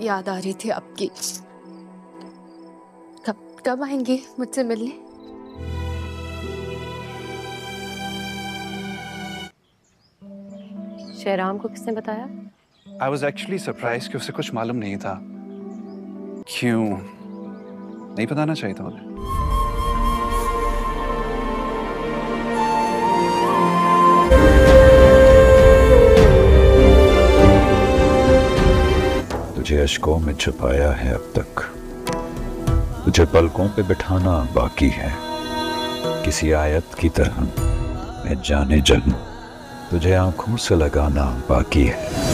याद आ रही थी आपकी। कब कब आएँगे मुझसे मिलने? शहराम को किसने बताया? आई वॉज़ एक्चुअली सरप्राइज़ कि उसे कुछ मालूम नहीं था। क्यों? नहीं बताना चाहिए था मुझे अशकों में छुपाया है अब तक। तुझे पलकों पे बिठाना बाकी है। किसी आयत की तरह मैं जाने जलूं तुझे आँखों से लगाना बाकी है।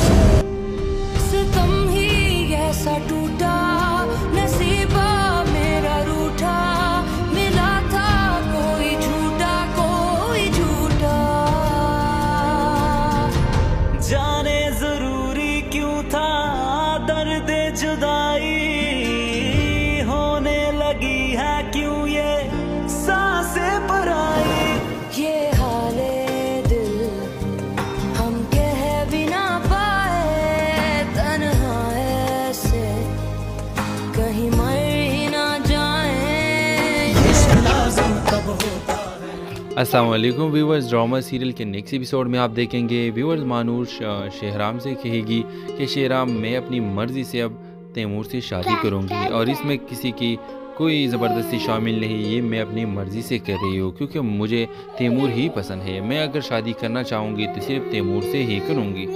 अस्सलाम वालेकुम व्यूवर्स ड्रामा सीरियल के नेक्स्ट एपिसोड में आप देखेंगे। व्यूवर्स मानूर शहराम से कहेगी कि शहराम मैं अपनी मर्ज़ी से अब तैमूर से शादी करूँगी और इसमें किसी की कोई ज़बरदस्ती शामिल नहीं ये मैं अपनी मर्ज़ी से कर रही हूँ क्योंकि मुझे तैमूर ही पसंद है। मैं अगर शादी करना चाहूँगी तो सिर्फ़ तैमूर से ही करूँगी।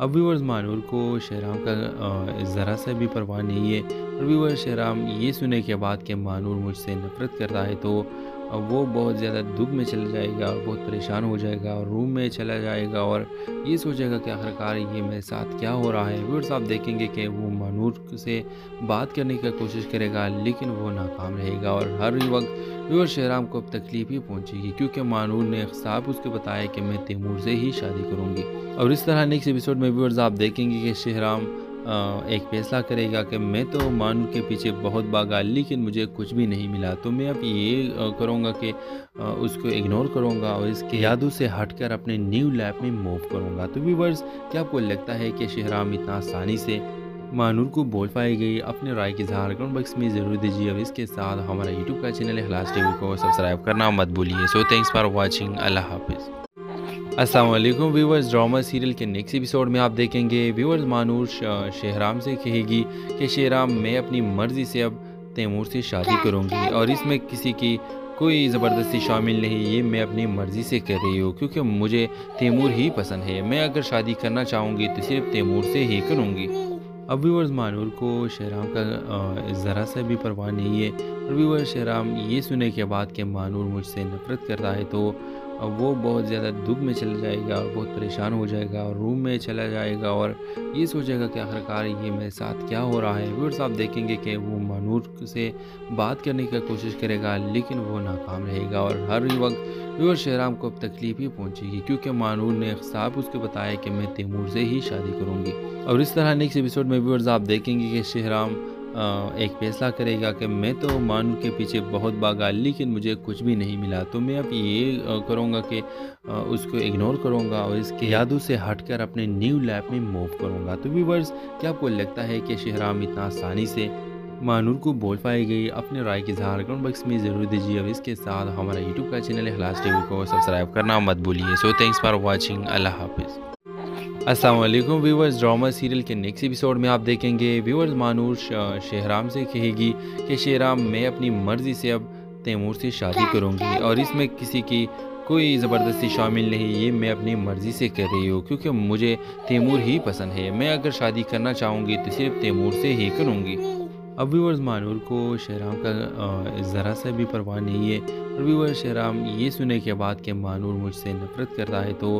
अब व्यूवर्स मानूर को शहराम का ज़रा सा भी परवाह नहीं है। और व्यूवर्स शहराम ये सुने के बाद कि मानूर मुझसे नफ़रत करता है तो अब वो बहुत ज़्यादा दुख में चला जाएगा और बहुत परेशान हो जाएगा और रूम में चला जाएगा और ये सोचेगा कि आखिरकार ये मेरे साथ क्या हो रहा है। व्यूअर्स, आप देखेंगे कि वो मानूर से बात करने की कोशिश करेगा, लेकिन वो नाकाम रहेगा और हर वक्त व्यूअर शहराम को अब तकलीफ़ ही पहुंचेगी, क्योंकि मानूर ने साफ़ उसको बताया कि मैं तैमूर से ही शादी करूँगी। और इस तरह नेक्स्ट एपिसोड में व्यूअर्स, आप देखेंगे कि शहराम एक फैसला करेगा कि मैं तो मानू के पीछे बहुत भागा लेकिन मुझे कुछ भी नहीं मिला। तो मैं अब ये करूँगा कि उसको इग्नोर करूँगा और इसके यादों से हटकर अपने न्यू लैब में मूव करूँगा। तो व्यूवर्स क्या आपको लगता है कि शहराम इतना आसानी से मानूर को बोल पाएगी अपने राय की इजहार कमेंट बॉक्स में ज़रूर दीजिए और इसके साथ हमारा यूट्यूब का चैनल हलास टीवी को सब्सक्राइब करना मत भूलिए। सो थैंक्स फॉर वॉचिंग अल्लाह हाफिज़। अस्सलाम वालेकुम व्यूवर्स ड्रामा सीरियल के नेक्स्ट एपिसोड में आप देखेंगे। व्यूवर्स मानूर शहराम से कहेगी कि शहराम मैं अपनी मर्ज़ी से अब तैमूर से शादी करूँगी और इसमें किसी की कोई ज़बरदस्ती शामिल नहीं ये मैं अपनी मर्ज़ी से कर रही हूँ क्योंकि मुझे तैमूर ही पसंद है। मैं अगर शादी करना चाहूँगी तो सिर्फ़ तैमूर से ही करूँगी। अब व्यूवर्स मानूर को शहराम का ज़रा सा भी परवाह नहीं है। और व्यूवर्स शहराम ये सुने के बाद कि मानूर मुझसे नफ़रत करता है तो अब वो बहुत ज़्यादा दुख में चला जाएगा और बहुत परेशान हो जाएगा और रूम में चला जाएगा और ये सोचेगा कि आखिरकार ये मेरे साथ क्या हो रहा है। व्यूअर्स आप देखेंगे कि वो मानूर से बात करने की कोशिश करेगा, लेकिन वो नाकाम रहेगा और हर वक्त व्यूअर शहराम को अब तकलीफ़ ही पहुंचेगी, क्योंकि मानूर ने साफ़ उसको बताया कि मैं तैमूर से ही शादी करूँगी। और इस तरह नेक्स्ट एपिसोड में व्यूअर्स आप देखेंगे कि शहराम एक फैसला करेगा कि मैं तो मानू के पीछे बहुत भागा लेकिन मुझे कुछ भी नहीं मिला। तो मैं अब ये करूँगा कि उसको इग्नोर करूँगा और इसके यादों से हटकर अपने न्यू लैब में मूव करूँगा। तो व्यूवर्स क्या आपको लगता है कि शहराम इतना आसानी से मानूर को बोल पाएगी? अपने राय की इजहार कमेंट बॉक्स में ज़रूर दीजिए। और इसके साथ हमारा यूट्यूब का चैनल हलास टीवी को सब्सक्राइब करना मत भूलिए। सो थैंक्स फॉर वॉचिंग अल्लाह हाफिज़। वालेकुम व्यूवर्स ड्रामा सीरियल के नेक्स्ट एपिसोड में आप देखेंगे। व्यूवर्स मानूर शहराम से कहेगी कि शहराम मैं अपनी मर्ज़ी से अब तैमूर से शादी करूँगी और इसमें किसी की कोई ज़बरदस्ती शामिल नहीं। ये मैं अपनी मर्ज़ी से कर रही हूँ क्योंकि मुझे तैमूर ही पसंद है। मैं अगर शादी करना चाहूँगी तो सिर्फ़ तैमूर से ही करूँगी। अब व्यूवर्स मानूर को शहराम का ज़रा सा भी परवाह नहीं है। और व्यूवर्स शहराम ये सुने के बाद कि मानूर मुझसे नफ़रत करता है तो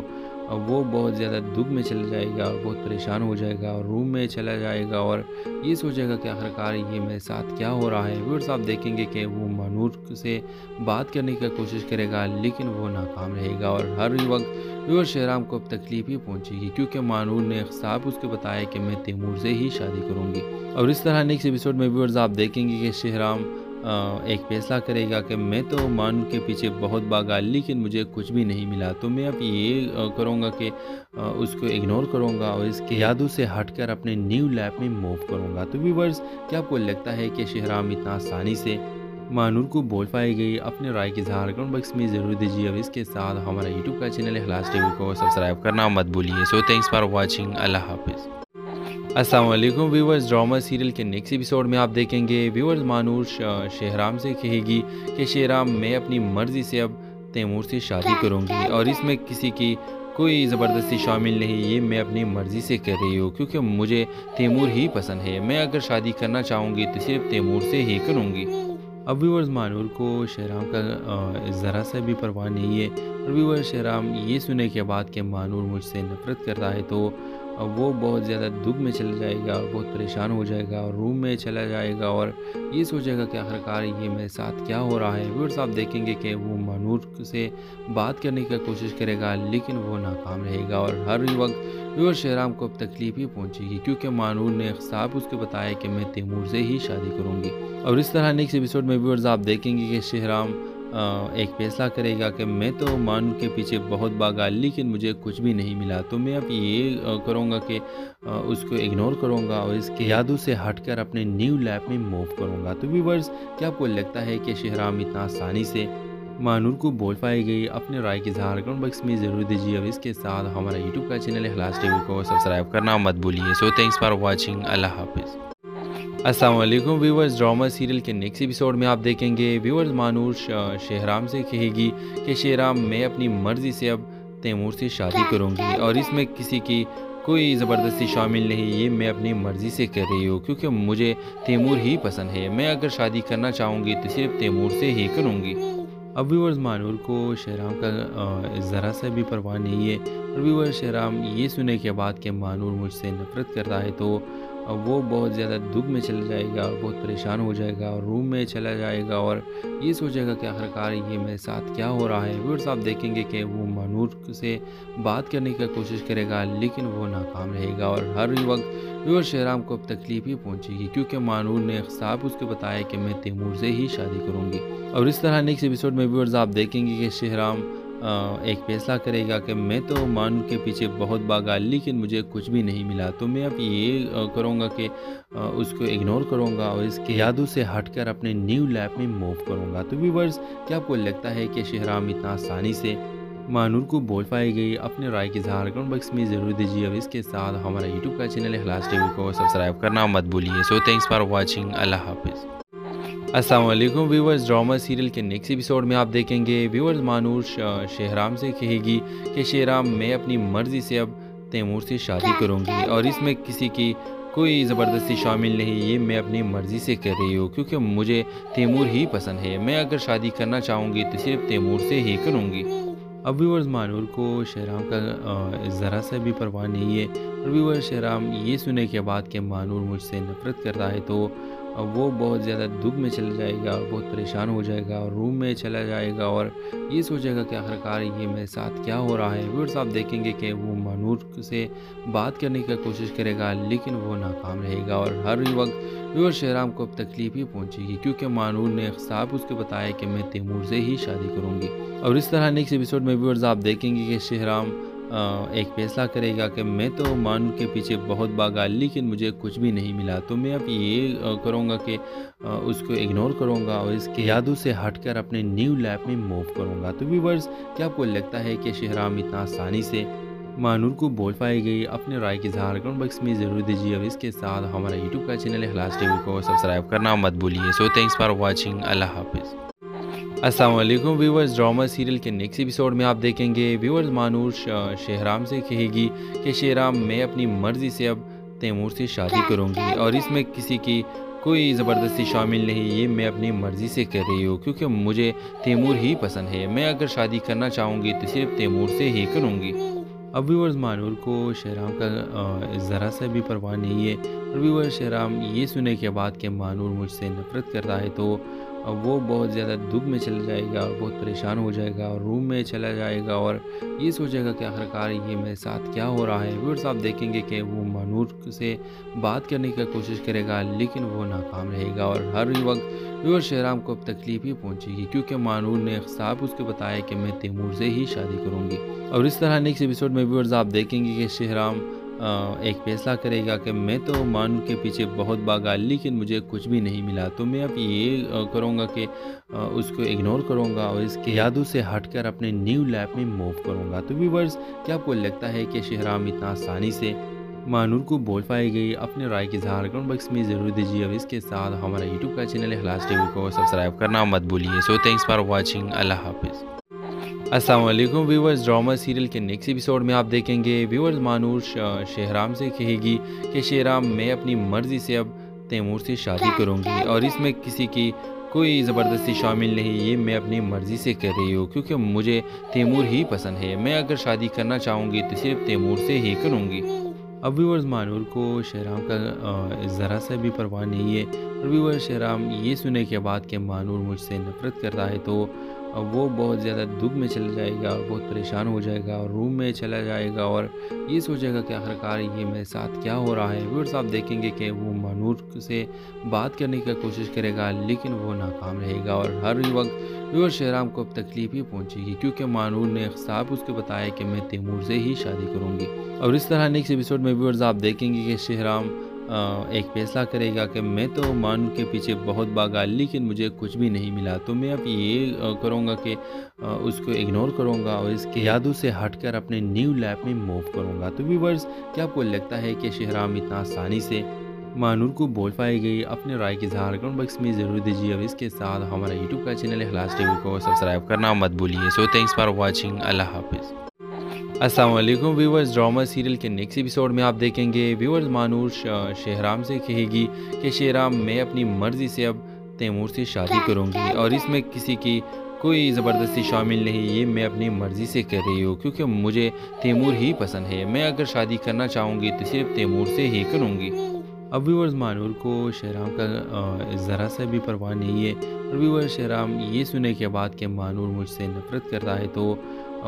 अब वो बहुत ज़्यादा दुख में चला जाएगा और बहुत परेशान हो जाएगा और रूम में चला जाएगा और ये सोचेगा कि आखिरकार ये मेरे साथ क्या हो रहा है। व्यूअर्स, आप देखेंगे कि वो मानूर से बात करने की कोशिश करेगा, लेकिन वो नाकाम रहेगा और हर वक्त व्यूअर शहराम को अब तकलीफ़ ही पहुंचेगी, क्योंकि मानूर ने साफ़ उसको बताया कि मैं तैमूर से ही शादी करूँगी। और इस तरह नेक्स्ट एपिसोड में व्यूअर्स, आप देखेंगे कि शहराम एक फैसला करेगा कि मैं तो मानूर के पीछे बहुत भागा लेकिन मुझे कुछ भी नहीं मिला। तो मैं अब ये करूँगा कि उसको इग्नोर करूँगा और इसके यादों से हटकर अपने न्यू लाइफ में मूव करूँगा। तो व्यूवर्स क्या आपको लगता है कि शहराम इतना आसानी से मानूर को बोल पाई गई अपने राय की इजहार कमेंट बॉक्स में ज़रूर दीजिए और इसके साथ हमारा यूट्यूब का चैनल हलास टीवी को सब्सक्राइब करना मत भूलिए। सो थैंक्स फॉर वाचिंग अल्लाह हाफिज़। वालेकुम व्यूवर्स ड्रामा सीरियल के नेक्स्ट एपिसोड में आप देखेंगे। व्यूवर्स मानूर शहराम से कहेगी कि शहराम मैं अपनी मर्ज़ी से अब तैमूर से शादी करूँगी और इसमें किसी की कोई ज़बरदस्ती शामिल नहीं ये मैं अपनी मर्ज़ी से कर रही हूँ क्योंकि मुझे तैमूर ही पसंद है। मैं अगर शादी करना चाहूँगी तो सिर्फ़ तैमूर से ही करूँगी। अब व्यूवर्स मानूर को शहराम का ज़रा सा भी परवाह नहीं है। और व्यूवर्स शहराम ये सुने के बाद कि मानूर मुझसे नफ़रत करता है तो अब वो बहुत ज़्यादा दुख में चला जाएगा और बहुत परेशान हो जाएगा और रूम में चला जाएगा और ये सोचेगा कि आखिरकार ये मेरे साथ क्या हो रहा है। व्यूअर्स, आप देखेंगे कि वो मानूर से बात करने की कोशिश करेगा, लेकिन वो नाकाम रहेगा और हर वक्त व्यूअर शहराम को अब तकलीफ़ ही पहुंचेगी, क्योंकि मानूर ने साहब उसको बताया कि मैं तैमूर से ही शादी करूँगी। और इस तरह नेक्स्ट एपिसोड में व्यूअर्स, आप देखेंगे कि शहराम एक फैसला करेगा कि मैं तो मानूर के पीछे बहुत भागा लेकिन मुझे कुछ भी नहीं मिला। तो मैं अब ये करूँगा कि उसको इग्नोर करूँगा और इसके यादों से हटकर अपने न्यू लाइफ में मूव करूँगा। तो व्यूवर्स क्या आपको लगता है कि शहराम इतना आसानी से मानूर को बोल पाई गई अपने राय की इजहार कमेंट बॉक्स में ज़रूर दीजिए और इसके साथ हमारा यूट्यूब का चैनल हलास टीवी को सब्सक्राइब करना मत भूलिए। सो थैंक्स फॉर वाचिंग अल्लाह हाफिज़। अस्सलाम वालेकुम व्यूवर्स ड्रामा सीरियल के नेक्स्ट एपिसोड में आप देखेंगे। व्यूवर्स मानूर शहराम से कहेगी कि शहराम मैं अपनी मर्ज़ी से अब तैमूर से शादी करूँगी और इसमें किसी की कोई ज़बरदस्ती शामिल नहीं। ये मैं अपनी मर्ज़ी से कर रही हूँ क्योंकि मुझे तैमूर ही पसंद है। मैं अगर शादी करना चाहूँगी तो सिर्फ़ तैमूर से ही करूँगी। अब व्यूवर्स मानूर को शहराम का ज़रा सा भी परवाह नहीं है। और व्यूवर्स शहराम ये सुने के बाद कि मानूर मुझसे नफ़रत करता है तो अब वो बहुत ज़्यादा दुख में चला जाएगा और बहुत परेशान हो जाएगा और रूम में चला जाएगा और ये सोचेगा कि आखिरकार ये मेरे साथ क्या हो रहा है। व्यूअर्स, आप देखेंगे कि वो मानूर से बात करने की कोशिश करेगा, लेकिन वो नाकाम रहेगा और हर वक्त व्यूअर शहराम को अब तकलीफ़ ही पहुंचेगी, क्योंकि मानूर ने साहब उसको बताया कि मैं तैमूर से ही शादी करूँगी। और इस तरह नेक्स्ट एपिसोड में व्यूअर्स, आप देखेंगे कि शहराम एक फैसला करेगा कि मैं तो मानूर के पीछे बहुत भागा लेकिन मुझे कुछ भी नहीं मिला। तो मैं अब ये करूँगा कि उसको इग्नोर करूँगा और इसके यादों से हटकर अपने न्यू लाइफ में मूव करूँगा। तो व्यूवर्स क्या आपको लगता है कि शहराम इतना आसानी से मानूर को बोल पाई गई अपने राय की इजहार कमेंट बॉक्स में ज़रूर दीजिए। और इसके साथ हमारा यूट्यूब का चैनल हलास टीवी को सब्सक्राइब करना मत भूलिए। सो थैंक्स फॉर वाचिंग अल्लाह हाफिज़। अस्सलाम वालेकुम व्यूवर्स ड्रामा सीरियल के नेक्स्ट एपिसोड में आप देखेंगे। व्यूवर्स मानूर शहराम से कहेगी कि शहराम मैं अपनी मर्ज़ी से अब तैमूर से शादी करूँगी और इसमें किसी की कोई ज़बरदस्ती शामिल नहीं ये मैं अपनी मर्ज़ी से कर रही हूँ क्योंकि मुझे तैमूर ही पसंद है। मैं अगर शादी करना चाहूँगी तो सिर्फ़ तैमूर से ही करूँगी। अब व्यूवर्स मानूर को शहराम का ज़रा सा भी परवाह नहीं है। और व्यूवर्स शहराम ये सुने के बाद कि मानूर मुझसे नफ़रत करता है तो अब वो बहुत ज़्यादा दुख में चला जाएगा और बहुत परेशान हो जाएगा और रूम में चला जाएगा और ये सोचेगा कि आखिरकार ये मेरे साथ क्या हो रहा है। व्यूअर्स, आप देखेंगे कि वो मानूर से बात करने की कोशिश करेगा, लेकिन वो नाकाम रहेगा और हर वक्त व्यूअर शहराम को अब तकलीफ़ ही पहुंचेगी, क्योंकि मानूर ने साहब उसको बताया कि मैं तैमूर से ही शादी करूँगी। और इस तरह नेक्स्ट एपिसोड में व्यूअर्स, आप देखेंगे कि शहराम एक फैसला करेगा कि मैं तो मानूर के पीछे बहुत भागा लेकिन मुझे कुछ भी नहीं मिला। तो मैं अब ये करूँगा कि उसको इग्नोर करूँगा और इसके यादों से हटकर अपने न्यू लाइफ में मूव करूँगा। तो व्यूवर्स क्या आपको लगता है कि शहराम इतना आसानी से मानूर को बोल पाई गई? अपने राय की इजहार कमेंट बॉक्स में ज़रूर दीजिए। और इसके साथ हमारा यूट्यूब का चैनल हलास टीवी को सब्सक्राइब करना मत भूलिए। सो थैंक्स फॉर वाचिंग अल्लाह हाफिज़। अस्सलाम वालेकुम व्यूवर्स ड्रामा सीरियल के नेक्स्ट एपिसोड में आप देखेंगे। व्यूवर्स मानूर शहराम से कहेगी कि शहराम मैं अपनी मर्ज़ी से अब तैमूर से शादी करूँगी और इसमें किसी की कोई ज़बरदस्ती शामिल नहीं ये मैं अपनी मर्ज़ी से कर रही हूँ क्योंकि मुझे तैमूर ही पसंद है। मैं अगर शादी करना चाहूँगी तो सिर्फ़ तैमूर से ही करूँगी। अब व्यूवर्स मानूर को शहराम का ज़रा सा भी परवाह नहीं है। और व्यूअर शहराम ये सुने के बाद कि मानूर मुझसे नफरत करता है तो वो बहुत ज़्यादा दुख में चला जाएगा और बहुत परेशान हो जाएगा और रूम में चला जाएगा और ये सोचेगा कि आखिरकार ये मेरे साथ क्या हो रहा है। व्यूअर्स, आप देखेंगे कि वो मानूर से बात करने की कोशिश करेगा, लेकिन वो नाकाम रहेगा और हर वक्त व्यूअर शहराम को अब तकलीफ़ ही पहुंचेगी, क्योंकि मानूर ने साहब उसको बताया कि मैं तैमूर से ही शादी करूँगी। और इस तरह नेक्स्ट एपिसोड में व्यूअर्स, आप देखेंगे कि शहराम एक फैसला करेगा कि मैं तो मानू के पीछे बहुत भागा लेकिन मुझे कुछ भी नहीं मिला। तो मैं अब ये करूँगा कि उसको इग्नोर करूँगा और इसके यादों से हटकर अपने न्यू लैब में मूव करूँगा। तो व्यूवर्स क्या आपको लगता है कि शहराम इतना आसानी से मानूर को बोल पाई गई? अपने राय की इजहार कमेंट बॉक्स में ज़रूर दीजिए। अब इसके साथ हमारा यूट्यूब का चैनल हलास टीवी को सब्सक्राइब करना मत भूलिए। सो थैंक्स फॉर वॉचिंग अल्लाह हाफिज़। वालेकुम व्यूवर्स ड्रामा सीरियल के नेक्स्ट एपिसोड में आप देखेंगे। व्यूवर्स मानूर शहराम से कहेगी कि शेराम मैं अपनी मर्ज़ी से अब तैमूर से शादी करूँगी और इसमें किसी की कोई ज़बरदस्ती शामिल नहीं, ये मैं अपनी मर्ज़ी से कर रही हूँ, क्योंकि मुझे तैमूर ही पसंद है। मैं अगर शादी करना चाहूँगी तो सिर्फ़ तैमूर से ही करूँगी। अब व्यूवर्स मानूर को शहराम का ज़रा सा भी परवाह नहीं है। और व्यूवर शहराम, ये सुने के बाद कि मानूर मुझसे नफरत करता है तो वो बहुत ज़्यादा दुख में चला जाएगा बहुत परेशान हो जाएगा और रूम में चला जाएगा और ये सोचेगा कि आखिरकार ये मेरे साथ क्या हो रहा है। व्यूर्स आप देखेंगे कि वो मानूर से बात करने की कोशिश करेगा, लेकिन वो नाकाम रहेगा और हर वक्त व्यूअर शहराम को अब तकलीफ़ ही पहुंचेगी, क्योंकि मानूर ने साहब उसको बताया कि मैं तैमूर से ही शादी करूँगी। और इस तरह नेक्स्ट एपिसोड में व्यूअर्स, आप देखेंगे कि शहराम एक फैसला करेगा कि मैं तो मानू के पीछे बहुत भागा, लेकिन मुझे कुछ भी नहीं मिला। तो मैं अब ये करूँगा कि उसको इग्नोर करूँगा और इसके यादों से हटकर अपने न्यू लाइफ में मूव करूँगा। तो व्यूवर्स क्या आपको लगता है कि शहराम इतना आसानी से मानूर को बोल पाई गई? अपने राय की इजहार कमेंट बॉक्स में ज़रूर दीजिए। अब इसके साथ हमारा यूट्यूब का चैनल हलास टीवी को सब्सक्राइब करना मत भूलिए। सो थैंक्स फॉर वॉचिंग अल्लाह हाफिज़। वालेकुम व्यूवर्स ड्रामा सीरियल के नेक्स्ट एपिसोड में आप देखेंगे। व्यूवर्स मानूर शहराम से कहेगी कि शेराम मैं अपनी मर्ज़ी से अब तैमूर से शादी करूँगी और इसमें किसी की कोई ज़बरदस्ती शामिल नहीं, ये मैं अपनी मर्ज़ी से कर रही हूँ क्योंकि मुझे तैमूर ही पसंद है। मैं अगर शादी करना चाहूँगी तो सिर्फ़ तैमूर से ही करूँगी। अब व्यूवर्स मानूर को शहराम का ज़रा सा भी परवाह नहीं है। और व्यूवर शहराम, ये सुने के बाद कि मानूर मुझसे नफरत करता है तो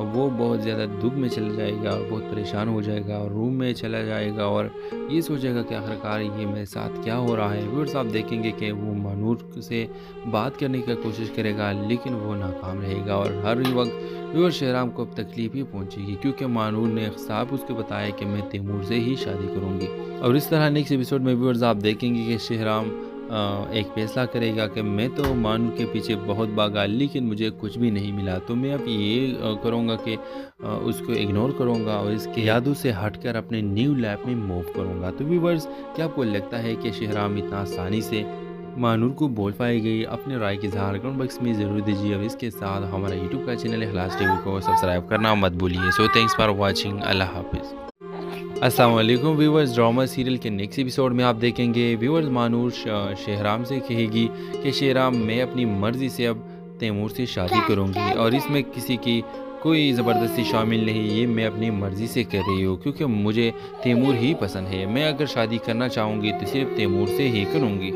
वो बहुत ज़्यादा दुख में चला जाएगा और बहुत परेशान हो जाएगा और रूम में चला जाएगा और ये सोचेगा कि आखिरकार ये मेरे साथ क्या हो रहा है। व्यूर्स आप देखेंगे कि वो मानूर से बात करने की कोशिश करेगा, लेकिन वो नाकाम रहेगा और हर वक्त व्यूअर शहराम को अब तकलीफ़ ही पहुंचेगी, क्योंकि मानूर ने साहब उसको बताया कि मैं तैमूर से ही शादी करूँगी। और इस तरह नेक्स्ट एपिसोड में व्यूअर्स, आप देखेंगे कि शहराम एक फैसला करेगा कि मैं तो मानू के पीछे बहुत भागा लेकिन मुझे कुछ भी नहीं मिला। तो मैं अब ये करूँगा कि उसको इग्नोर करूँगा और इसके यादों से हटकर अपने न्यू लैब में मूव करूँगा। तो व्यूवर्स क्या आपको लगता है कि शहराम इतना आसानी से मानूर को बोल पाई गई? अपने राय की इजहार कमेंट बॉक्स में ज़रूर दीजिए। अब इसके साथ हमारा यूट्यूब का चैनल हलास टीवी को सब्सक्राइब करना मत भूलिए। सो थैंक्स फॉर वॉचिंग अल्लाह हाफिज़। अस्सलाम वालेकुम व्यूवर्स ड्रामा सीरियल के नेक्स्ट एपिसोड में आप देखेंगे। व्यूवर्स मानूर शहराम से कहेगी कि शेराम मैं अपनी मर्ज़ी से अब तैमूर से शादी करूँगी और इसमें किसी की कोई ज़बरदस्ती शामिल नहीं ये मैं अपनी मर्ज़ी से कर रही हूँ क्योंकि मुझे तैमूर ही पसंद है। मैं अगर शादी करना चाहूँगी तो सिर्फ़ तैमूर से ही करूँगी।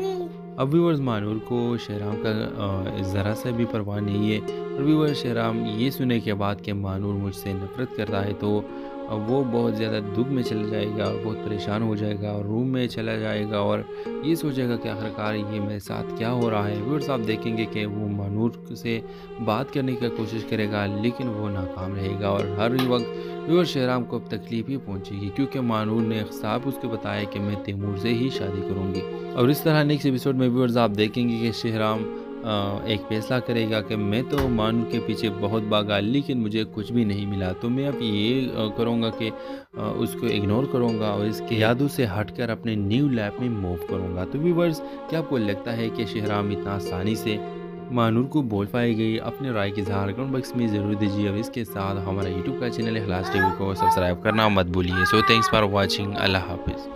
अब व्यूवर्स मानूर को शहराम का ज़रा सा भी परवाह नहीं है। और व्यूवर शहराम ये सुने के बाद कि मानूर मुझसे नफरत करता है तो वो बहुत ज़्यादा दुख में चला जाएगा और बहुत परेशान हो जाएगा और रूम में चला जाएगा और ये सोचेगा कि आखिरकार ये मेरे साथ क्या हो रहा है। व्यूर्स आप देखेंगे कि वो मानूर से बात करने की कोशिश करेगा, लेकिन वो नाकाम रहेगा और हर वक्त व्यूअर शहराम को अब तकलीफ़ ही पहुंचेगी, क्योंकि मानूर ने साहब उसको बताया कि मैं तैमूर से ही शादी करूँगी। और इस तरह नेक्स्ट एपिसोड में व्यूअर्स, आप देखेंगे कि शहराम एक फैसला करेगा कि मैं तो मानू के पीछे बहुत भागा लेकिन मुझे कुछ भी नहीं मिला। तो मैं अब ये करूँगा कि उसको इग्नोर करूँगा और इसके यादों से हटकर अपने न्यू लैब में मूव करूँगा। तो व्यूवर्स क्या आपको लगता है कि शहराम इतना आसानी से मानूर को बोल पाई गई अपने राय के इजहार कमेंट बॉक्स में ज़रूर दीजिए अब इसके साथ हमारा यूट्यूब का चैनल हलास टीवी को सब्सक्राइब करना मत भूलिए। सो थैंक्स फॉर वॉचिंग अल्लाह हाफिज़।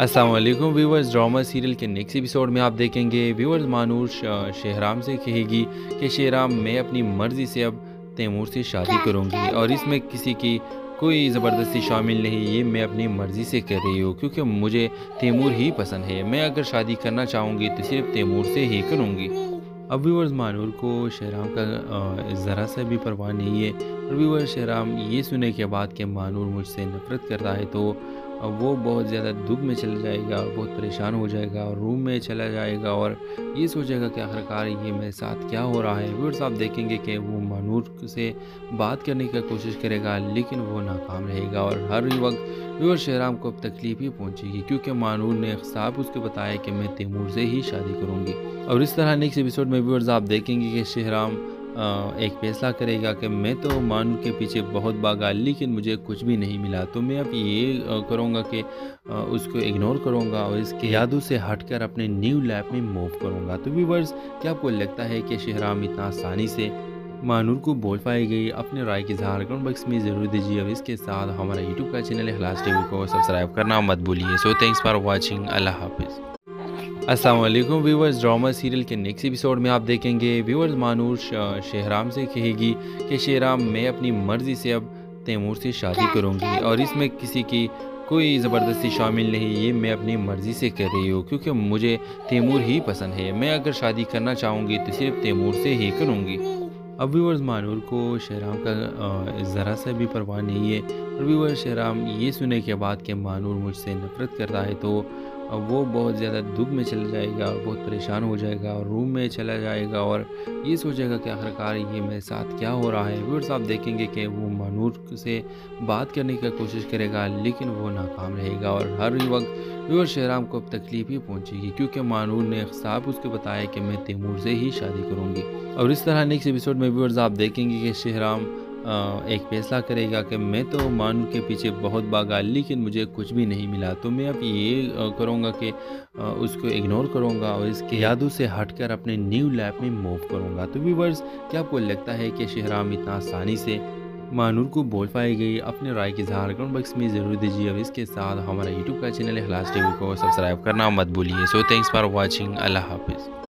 अस्सलाम वालेकुम व्यूवर्स ड्रामा सीरियल के नेक्स्ट एपिसोड में आप देखेंगे। व्यूवर्स मानूर शहराम से कहेगी कि शेराम मैं अपनी मर्ज़ी से अब तैमूर से शादी करूँगी और इसमें किसी की कोई ज़बरदस्ती शामिल नहीं ये मैं अपनी मर्ज़ी से कर रही हूँ क्योंकि मुझे तैमूर ही पसंद है। मैं अगर शादी करना चाहूँगी तो सिर्फ़ तैमूर से ही करूँगी। अब व्यूवर्स मानूर को शहराम का ज़रा सा भी परवाह नहीं है। और व्यूवर शहराम ये सुने के बाद कि मानूर मुझसे नफ़रत करता है तो वो बहुत ज़्यादा दुख में चला जाएगा और बहुत परेशान हो जाएगा और रूम में चला जाएगा और ये सोचेगा कि आखिरकार ये मेरे साथ क्या हो रहा है। व्यूवर्स आप देखेंगे कि वो मानूर से बात करने की कोशिश करेगा, लेकिन वो नाकाम रहेगा और हर वक्त व्यूवर शहराम को तकलीफ़ ही पहुँचेगी, क्योंकि मानूर ने साफ़ उसको बताया कि मैं तैमूर से ही शादी करूँगी। और इस तरह नेक्स्ट एपिसोड में व्यूवर्स आप देखेंगे कि शहराम एक फैसला करेगा कि मैं तो मान के पीछे बहुत भागा लेकिन मुझे कुछ भी नहीं मिला। तो मैं अब ये करूँगा कि उसको इग्नोर करूँगा और इसके यादों से हटकर अपने न्यू लैब में मूव करूँगा। तो व्यूवर्स क्या आपको लगता है कि शहराम इतना आसानी से मानूर को बोल पाई गई? अपने राय की इजहार कमेंट बॉक्स में ज़रूर दीजिए। और इसके साथ हमारा यूट्यूब का चैनल हलास टीवी को सब्सक्राइब करना मत भूलिए। सो थैंक्स फॉर वॉचिंग अल्लाह हाफिज़। अस्सलाम वालेकुम व्यूवर्स ड्रामा सीरियल के नेक्स्ट एपिसोड में आप देखेंगे। व्यूवर्स मानूर शहराम से कहेगी कि शेहराम मैं अपनी मर्ज़ी से अब तैमूर से शादी करूँगी और इसमें किसी की कोई ज़बरदस्ती शामिल नहीं ये मैं अपनी मर्ज़ी से कर रही हूँ क्योंकि मुझे तैमूर ही पसंद है। मैं अगर शादी करना चाहूँगी तो सिर्फ़ तैमूर से ही करूँगी। अब व्यूवर्स मानूर को शहराम का ज़रा सा भी परवाह नहीं है। और व्यूवर्स शहराम ये सुने के बाद कि मानूर मुझसे नफ़रत करता है तो वो बहुत ज़्यादा दुख में चला जाएगा और बहुत परेशान हो जाएगा और रूम में चला जाएगा और ये सोचेगा कि आखिरकार ये मेरे साथ क्या हो रहा है। व्यूर्स आप देखेंगे कि वो मानूर से बात करने की कोशिश करेगा, लेकिन वो नाकाम रहेगा और हर वक्त व्यूअर शहराम को अब तकलीफ़ ही पहुंचेगी, क्योंकि मानूर ने साफ़ उसको बताया कि मैं तैमूर से ही शादी करूँगी। और इस तरह नेक्स्ट एपिसोड में व्यूअर्स, आप देखेंगे कि शहराम एक फैसला करेगा कि मैं तो मान के पीछे बहुत भागा लेकिन मुझे कुछ भी नहीं मिला। तो मैं अब ये करूँगा कि उसको इग्नोर करूँगा और इसके यादों से हटकर अपने न्यू लैब में मूव करूँगा। तो व्यूवर्स क्या आपको लगता है कि शहराम इतना आसानी से मानूर को बोल पाई गई? अपने राय के इजहार कमेंट बॉक्स में ज़रूर दीजिए और इसके साथ हमारा यूट्यूब का चैनल हलास टीवी को सब्सक्राइब करना मत भूलिए। सो थैंक्स फॉर वॉचिंग अल्लाह हाफिज़।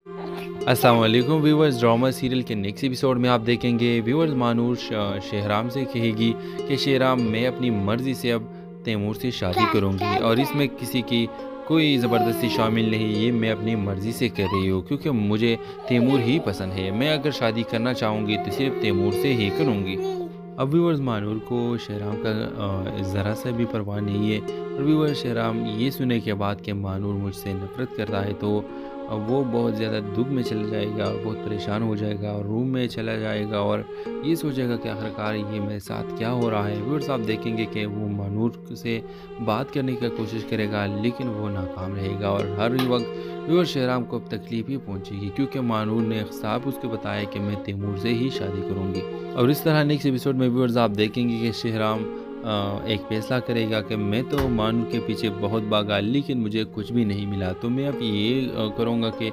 वालेकुम व्यूवर्स ड्रामा सीरियल के नेक्स्ट एपिसोड में आप देखेंगे। व्यूवर्स मानूर शहराम से कहेगी कि शेहराम मैं अपनी मर्ज़ी से अब तैमूर से शादी करूँगी और इसमें किसी की कोई ज़बरदस्ती शामिल नहीं ये मैं अपनी मर्ज़ी से कर रही हूँ क्योंकि मुझे तैमूर ही पसंद है। मैं अगर शादी करना चाहूँगी तो सिर्फ़ तैमूर से ही करूँगी। अब व्यूवर्स मानूर को शहराम का ज़रा सा भी परवाह नहीं है। और व्यूवर्स शहराम ये सुने के बाद कि मानूर मुझसे नफ़रत करता है तो वो बहुत ज़्यादा दुख में चला जाएगा और बहुत परेशान हो जाएगा और रूम में चला जाएगा और ये सोचेगा कि आखिरकार ये मेरे साथ क्या हो रहा है। व्यूअर्स, आप देखेंगे कि वो मानूर से बात करने की कोशिश करेगा, लेकिन वो नाकाम रहेगा और हर वक्त व्यूअर शहराम को अब तकलीफ़ ही पहुंचेगी, क्योंकि मानूर ने साफ़ उसको बताया कि मैं तैमूर से ही शादी करूँगी। और इस तरह नेक्स्ट एपिसोड में व्यूअर्स, आप देखेंगे कि शहराम एक फैसला करेगा कि मैं तो मान के पीछे बहुत भागा लेकिन मुझे कुछ भी नहीं मिला। तो मैं अब ये करूँगा कि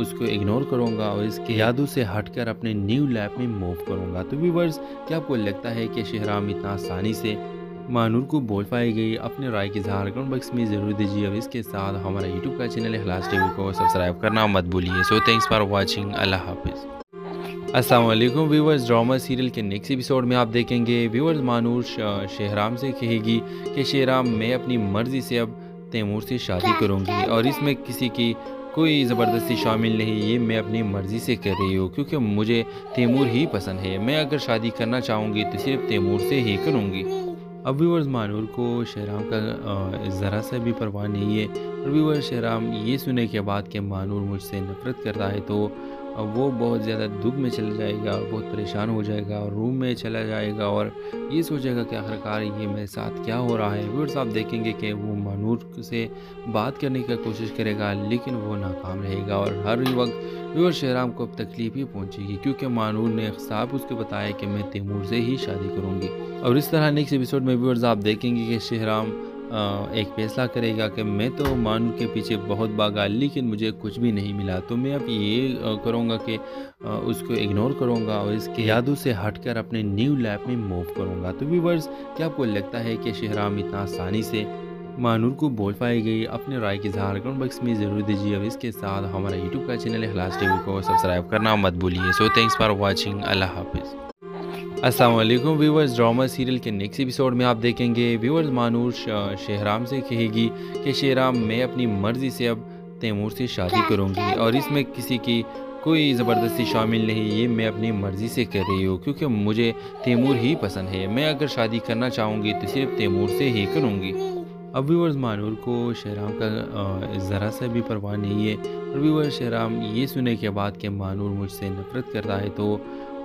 उसको इग्नोर करूँगा और इसके यादों से हटकर अपने न्यू लैब में मूव करूँगा। तो व्यूवर्स क्या आपको लगता है कि शहराम इतना आसानी से मानूर को बोल पाई गई अपने राय की इजहार कमेंट बॉक्स में ज़रूर दीजिए और इसके साथ हमारा यूट्यूब का चैनल हलास टीवी को सब्सक्राइब करना मत भूलिए। सो थैंक्स फॉर वॉचिंग अल्लाह हाफिज़। वालेकुम व्यूवर्स ड्रामा सीरियल के नेक्स्ट एपिसोड में आप देखेंगे। व्यूवर्स मानूर शहराम से कहेगी कि शेहराम मैं अपनी मर्ज़ी से अब तैमूर से शादी करूँगी और इसमें किसी की कोई ज़बरदस्ती शामिल नहीं ये मैं अपनी मर्ज़ी से कर रही हूँ क्योंकि मुझे तैमूर ही पसंद है। मैं अगर शादी करना चाहूँगी तो सिर्फ़ तैमूर से ही करूँगी। अब व्यूवर्स मानूर को शहराम का ज़रा सा भी परवाह नहीं है। और व्यूवर्स शहराम ये सुने के बाद कि मानूर मुझसे नफ़रत करता है तो वो बहुत ज़्यादा दुख में चला जाएगा और बहुत परेशान हो जाएगा और रूम में चला जाएगा और ये सोचेगा कि आखिरकार ये मेरे साथ क्या हो रहा है। व्यूअर्स, आप देखेंगे कि वो मानूर से बात करने की कोशिश करेगा, लेकिन वो नाकाम रहेगा और हर वक्त व्यूअर शहराम को अब तकलीफ़ ही पहुंचेगी, क्योंकि मानूर ने साफ़ उसको बताया कि मैं तैमूर से ही शादी करूँगी। और इस तरह नेक्स्ट एपिसोड में व्यूअर्स, आप देखेंगे कि शहराम एक फैसला करेगा कि मैं तो मान के पीछे बहुत भागा लेकिन मुझे कुछ भी नहीं मिला। तो मैं अब ये करूँगा कि उसको इग्नोर करूँगा और इसके यादों से हटकर अपने न्यू लैब में मूव करूँगा। तो व्यूवर्स क्या आपको लगता है कि शहराम इतना आसानी से मानूर को बोल पाई गई अपने राय की इजहार कमेंट बॉक्स में ज़रूर दीजिए और इसके साथ हमारा यूट्यूब का चैनल हलास टीवी को सब्सक्राइब करना मत भूलिए। सो थैंक्स फॉर वॉचिंग अल्लाह हाफिज़। असलम व्यूवर्स ड्रामा सीरियल के नेक्स्ट एपिसोड में आप देखेंगे। व्यूवर्स मानूर शहराम से कहेगी कि शेहराम मैं अपनी मर्ज़ी से अब तैमूर से शादी करूँगी और इसमें किसी की कोई ज़बरदस्ती शामिल नहीं ये मैं अपनी मर्ज़ी से कर रही हूँ क्योंकि मुझे तैमूर ही पसंद है। मैं अगर शादी करना चाहूँगी तो सिर्फ़ तैमूर से ही करूँगी। अब व्यूवर्स मानूर को शहराम का ज़रा सा भी परवाह नहीं है। और व्यूवर शहराम ये सुने के बाद कि मानूर मुझसे नफ़रत करता है तो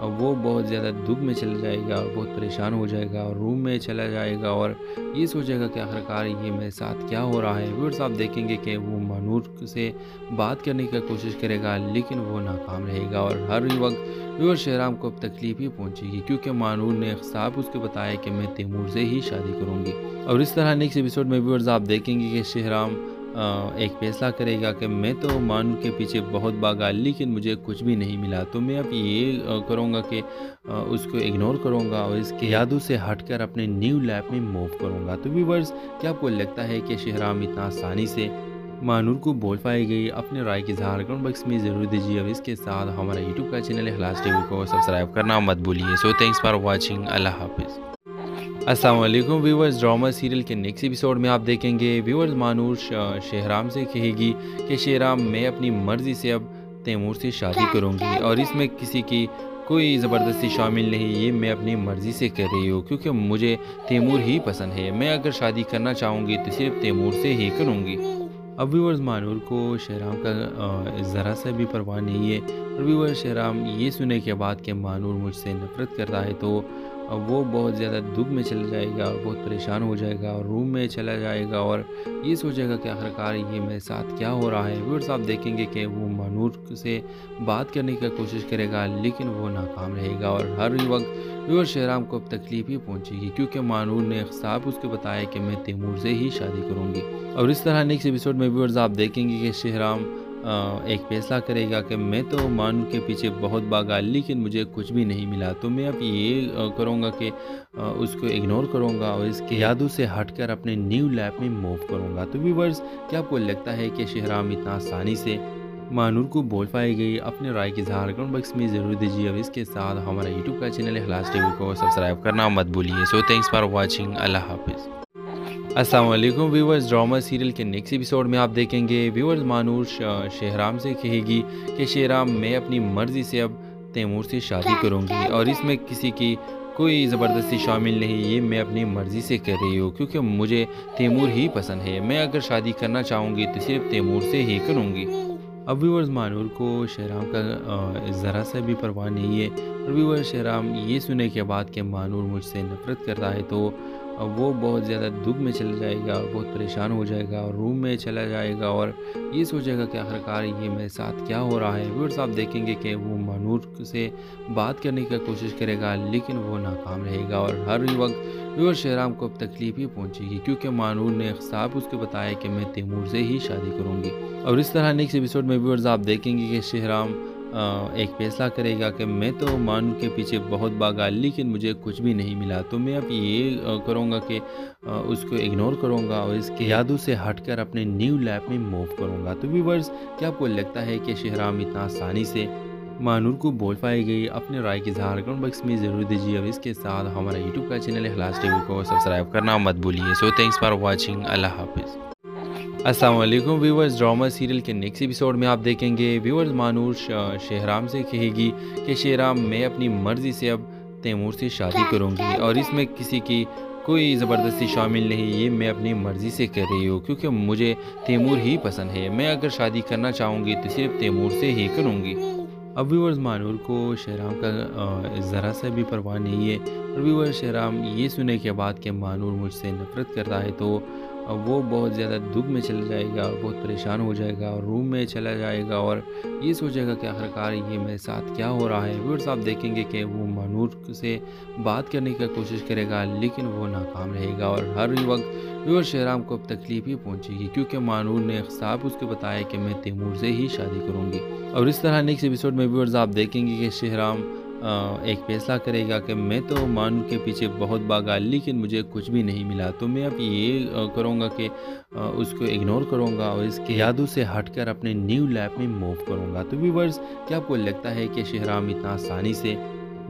वो बहुत ज़्यादा दुख में चला जाएगा और बहुत परेशान हो जाएगा और रूम में चला जाएगा और ये सोचेगा कि आखिरकार ये मेरे साथ क्या हो रहा है। व्यूअर्स, आप देखेंगे कि वो मानूर से बात करने की कोशिश करेगा, लेकिन वो नाकाम रहेगा और हर वक्त व्यूअर शहराम को अब तकलीफ़ ही पहुँचेगी, क्योंकि मानूर ने साहब उसको बताया कि मैं तैमूर से ही शादी करूँगी। और इस तरह नेक्स्ट एपिसोड में व्यूअर्स, आप देखेंगे कि शहराम एक फैसला करेगा कि मैं तो मानू के पीछे बहुत भागा लेकिन मुझे कुछ भी नहीं मिला। तो मैं अब ये करूँगा कि उसको इग्नोर करूँगा और इसके यादों से हटकर अपने न्यू लैब में मूव करूँगा। तो व्यूवर्स क्या आपको लगता है कि शहराम इतना आसानी से मानूर को बोल पाई गई अपने राय की इजहार कमेंट बॉक्स में ज़रूर दीजिए। और इसके साथ हमारा यूट्यूब का चैनल हलास टी को सब्सक्राइब करना मत भूलिए। सो थैंक्स फॉर वॉचिंग अल्लाह हाफिज़। असलम व्यूवर्स ड्रामा सीरियल के नेक्स्ट एपिसोड में आप देखेंगे। व्यूवर्स मानूर शहराम से कहेगी कि शेहराम मैं अपनी मर्ज़ी से अब तैमूर से शादी करूँगी और इसमें किसी की कोई ज़बरदस्ती शामिल नहीं ये मैं अपनी मर्ज़ी से कर रही हूँ क्योंकि मुझे तैमूर ही पसंद है। मैं अगर शादी करना चाहूँगी तो सिर्फ़ तैमूर से ही करूँगी। अब व्यूवर्स मानूर को शहराम का ज़रा सा भी परवाह नहीं है। और व्यूवर्स शहराम ये सुने के बाद कि मानूर मुझसे नफ़रत करता है तो वो बहुत ज़्यादा दुख में चला जाएगा और बहुत परेशान हो जाएगा और रूम में चला जाएगा और ये सोचेगा कि आखिरकार ये मेरे साथ क्या हो रहा है। व्यूअर्स, आप देखेंगे कि वो मानूर से बात करने की कोशिश करेगा, लेकिन वो नाकाम रहेगा और हर वक्त व्यूअर शहराम को अब तकलीफ़ ही पहुंचेगी, क्योंकि मानूर ने साहब उसको बताया कि मैं तैमूर से ही शादी करूँगी। और इस तरह नेक्स्ट एपिसोड में व्यूअर्स, आप देखेंगे कि शहराम एक फैसला करेगा कि मैं तो मानू के पीछे बहुत भागा लेकिन मुझे कुछ भी नहीं मिला। तो मैं अब ये करूँगा कि उसको इग्नोर करूँगा और इसके यादों से हटकर अपने न्यू लैब में मूव करूँगा। तो व्यूवर्स क्या आपको लगता है कि शहराम इतना आसानी से मानूर को बोल पाई गई? अपने राय की इजहार कमेंट बॉक्स में ज़रूर दीजिए। और इसके साथ हमारा यूट्यूब का चैनल हलास टी को सब्सक्राइब करना मत भूलिए। सो थैंक्स फॉर वॉचिंग अल्लाह हाफिज़। असलम व्यूवर्स ड्रामा सीरियल के नेक्स्ट एपिसोड में आप देखेंगे। व्यूवर्स मानूर शहराम से कहेगी कि शेहराम मैं अपनी मर्ज़ी से अब तैमूर से शादी करूँगी और इसमें किसी की कोई ज़बरदस्ती शामिल नहीं ये मैं अपनी मर्ज़ी से कर रही हूँ क्योंकि मुझे तैमूर ही पसंद है। मैं अगर शादी करना चाहूँगी तो सिर्फ़ तैमूर से ही करूँगी। अब व्यूवर्स मानूर को शहराम का ज़रा सा भी परवाह नहीं है। और व्यूवर्स शहराम ये सुने के बाद कि मानूर मुझसे नफ़रत करता है तो वो बहुत ज़्यादा दुख में चला जाएगा और बहुत परेशान हो जाएगा और रूम में चला जाएगा और ये सोचेगा कि आखिरकार ये मेरे साथ क्या हो रहा है। व्यूअर्स, आप देखेंगे कि वो मानूर से बात करने की कोशिश करेगा, लेकिन वो नाकाम रहेगा और हर वक्त व्यूअर शहराम को अब तकलीफ़ ही पहुंचेगी, क्योंकि मानूर ने साहब उसको बताया कि मैं तैमूर से ही शादी करूँगी। और इस तरह नेक्स्ट एपिसोड में व्यूअर्स, आप देखेंगे कि शहराम एक फैसला करेगा कि मैं तो मानू के पीछे बहुत भागा लेकिन मुझे कुछ भी नहीं मिला। तो मैं अब ये करूँगा कि उसको इग्नोर करूँगा और इसके यादों से हटकर अपने न्यू लैब में मूव करूँगा। तो व्यूवर्स क्या आपको लगता है कि शहराम इतना आसानी से मानूर को बोल पाई गई? अपने राय की इजहार कमेंट बॉक्स में ज़रूर दीजिए। और इसके साथ हमारा यूट्यूब का चैनल हलास टी को सब्सक्राइब करना मत भूलिए। सो थैंक्स फॉर वॉचिंग अल्लाह हाफिज़। असलम व्यूवर्स ड्रामा सीरियल के नेक्स्ट एपिसोड में आप देखेंगे। व्यूवर्स मानूर शहराम से कहेगी कि शेहराम, मैं अपनी मर्ज़ी से अब तैमूर से शादी करूँगी और इसमें किसी की कोई ज़बरदस्ती शामिल नहीं, ये मैं अपनी मर्ज़ी से कर रही हूँ, क्योंकि मुझे तैमूर ही पसंद है। मैं अगर शादी करना चाहूँगी तो सिर्फ़ तैमूर से ही करूँगी। अब व्यूवर्स मानूर को शहराम का ज़रा सा भी परवाह नहीं है। और व्यूवर्स शहराम, ये सुने के बाद कि मानूर मुझसे नफ़रत करता है तो वो बहुत ज़्यादा दुख में चला जाएगा और बहुत परेशान हो जाएगा और रूम में चला जाएगा और ये सोचेगा कि आखिरकार ये मेरे साथ क्या हो रहा है। व्यूअर्स, आप देखेंगे कि वो मानूर से बात करने की कोशिश करेगा, लेकिन वो नाकाम रहेगा और हर वक्त व्यूअर शहराम को अब तकलीफ़ ही पहुंचेगी, क्योंकि मानूर ने साहब उसको बताया कि मैं तैमूर से ही शादी करूँगी। और इस तरह नेक्स्ट एपिसोड में व्यूअर्स, आप देखेंगे कि शहराम एक फैसला करेगा कि मैं तो मानू के पीछे बहुत भागा लेकिन मुझे कुछ भी नहीं मिला। तो मैं अब ये करूँगा कि उसको इग्नोर करूँगा और इसके यादों से हटकर अपने न्यू लैब में मूव करूँगा। तो व्यूवर्स क्या आपको लगता है कि शहराम इतना आसानी से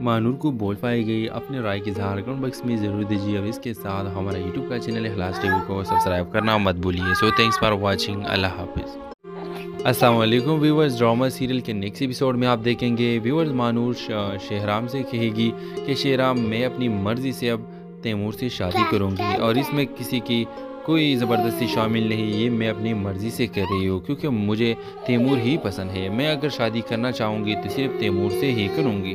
मानूर को बोल पाई गई? अपने राय की इजहार कमेंट बॉक्स में ज़रूर दीजिए। अब इसके साथ हमारा यूट्यूब का चैनल हलास टीवी को सब्सक्राइब करना मत भूलिए। सो थैंक्स फॉर वाचिंग अल्लाह हाफिज़। वालेकुम व्यूवर्स ड्रामा सीरियल के नेक्स्ट एपिसोड में आप देखेंगे। व्यूवर्स मानूर शहराम से कहेगी कि शेहराम, मैं अपनी मर्ज़ी से अब तैमूर से शादी करूँगी और इसमें किसी की कोई ज़बरदस्ती शामिल नहीं, ये मैं अपनी मर्ज़ी से कर रही हूँ क्योंकि मुझे तैमूर ही पसंद है। मैं अगर शादी करना चाहूँगी तो सिर्फ़ तैमूर से ही करूँगी।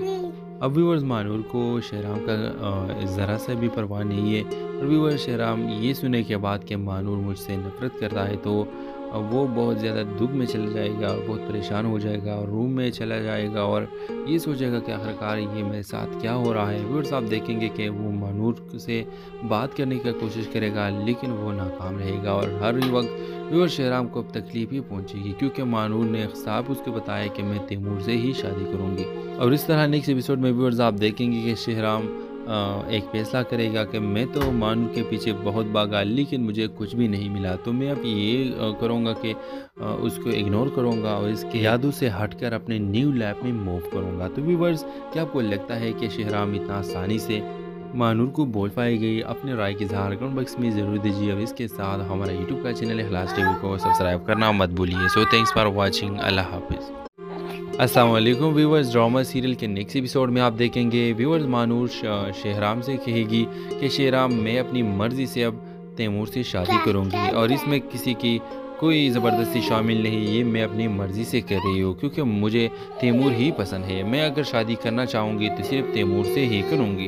अब व्यूवर्स मानूर को शहराम का ज़रा सा भी परवाह नहीं है। और व्यूवर शहराम, ये सुने के बाद कि मानूर मुझसे नफ़रत करता है तो वो बहुत ज़्यादा दुख में चला जाएगा और बहुत परेशान हो जाएगा और रूम में चला जाएगा और ये सोचेगा कि आखिरकार ये मेरे साथ क्या हो रहा है। व्यूअर्स, आप देखेंगे कि वो मानूर से बात करने की कोशिश करेगा, लेकिन वो नाकाम रहेगा और हर वक्त व्यूअर शहराम को अब तकलीफ़ ही पहुँचेगी, क्योंकि मानूर ने साफ़ उसको बताया कि मैं तैमूर से ही शादी करूँगी। और इस तरह नेक्स्ट एपिसोड में व्यूअर्स, आप देखेंगे कि शहराम एक फैसला करेगा कि मैं तो मानू के पीछे बहुत भागा लेकिन मुझे कुछ भी नहीं मिला। तो मैं अब ये करूँगा कि उसको इग्नोर करूँगा और इसके यादों से हटकर अपने न्यू लैब में मूव करूँगा। तो व्यूवर्स क्या आपको लगता है कि शहराम इतना आसानी से मानूर को बोल पाई गई? अपने राय की इजहार कमेंट बॉक्स में ज़रूर दीजिए। अब इसके साथ हमारा यूट्यूब का चैनल हलास टीवी को सब्सक्राइब करना मत भूलिए। सो थैंक्स फॉर वॉचिंग अल्लाह हाफिज़। अस्सलाम वालेकुम व्यूवर्स ड्रामा सीरियल के नेक्स्ट एपिसोड में आप देखेंगे। व्यूवर्स मानूर शहराम से कहेगी कि शेहराम मैं अपनी मर्ज़ी से अब तैमूर से शादी करूँगी और इसमें किसी की कोई ज़बरदस्ती शामिल नहीं ये मैं अपनी मर्ज़ी से कर रही हूँ क्योंकि मुझे तैमूर ही पसंद है। मैं अगर शादी करना चाहूँगी तो सिर्फ़ तैमूर से ही करूँगी।